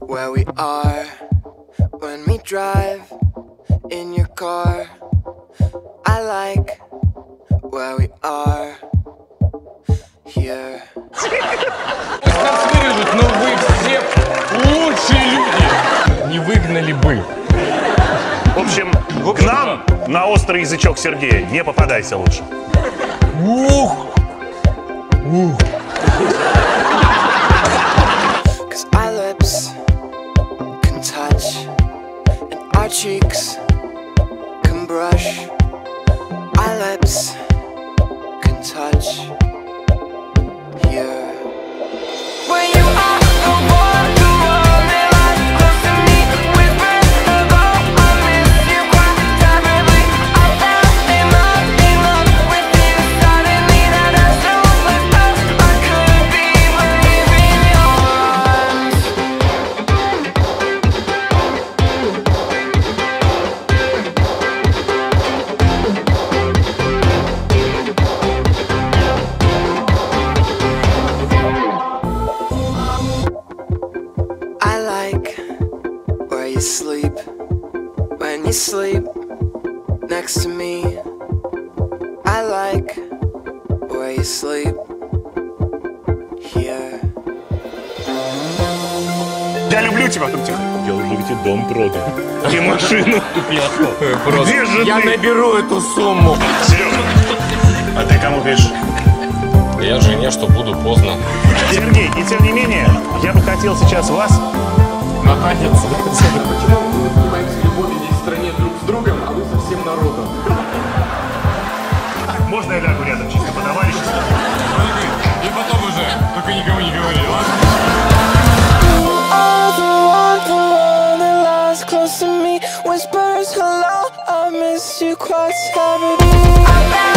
where we are when we drive in your car. I like where we are here. Нас вырежут, но вы все лучшие люди. Не выгнали бы. В общем, к нам на острый язычок Сергея не попадайся лучше. Ух! Cause our cheeks can brush. Our lips can touch you sleep when you sleep next to me. I like where you sleep here. Я люблю тебя, тут тихо. Я уже ведь дом продал. И машину. Где же Я ты? наберу эту сумму. Сережа, а ты кому пишешь? Я жене, что буду поздно. Сергей, и тем не менее, я бы хотел сейчас вас на натанец. Почему мы занимаемся любовью здесь в стране друг с другом, а вы со всем народом? Можно я лягу рядом, чисто по И потом уже, только никому не говори, ладно? whispers hello. I miss you quite heavily.